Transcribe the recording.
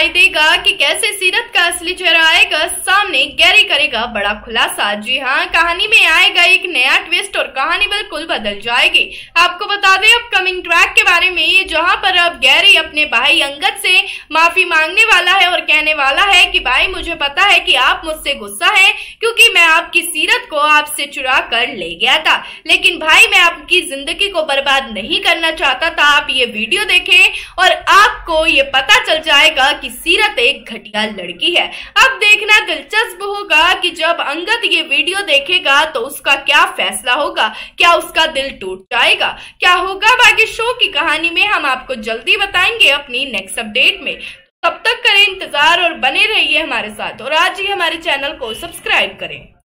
दिखाई देगा कि कैसे सीरत का असली चेहरा आएगा, सामने गैरी करेगा बड़ा खुलासा। जी हाँ कहानी में आएगा एक नया ट्विस्ट और कहानी बिल्कुल बदल जाएगी। आपको बता दें अपकमिंग ट्रैक के बारे में जहाँ पर अब गैरी अपने भाई अंगद से माफ़ी मांगने वाला है और कहने वाला है कि भाई, मुझे पता है कि आप मुझसे गुस्सा है, क्योंकि मैं आपकी सीरत को आपसे चुरा कर ले गया था। लेकिन भाई, मैं आपकी ज़िंदगी को बर्बाद नहीं करना चाहता था। आप ये वीडियो देखें और आपको ये पता चल जाएगा कि सीरत एक घटिया लड़की है। अब देखना दिलचस्प होगा जब अंगद ये वीडियो देखेगा तो उसका क्या फैसला होगा? क्या उसका दिल टूट जाएगा? क्या होगा बाकी शो की कहानी में? हम आपको जल्दी बताएँगे अपनी नेक्स्ट अपडेट में। तब तक करें इंतज़ार और बने रहिए हमारे साथ। और आज ही हमारे चैनल को सब्सक्राइब करें।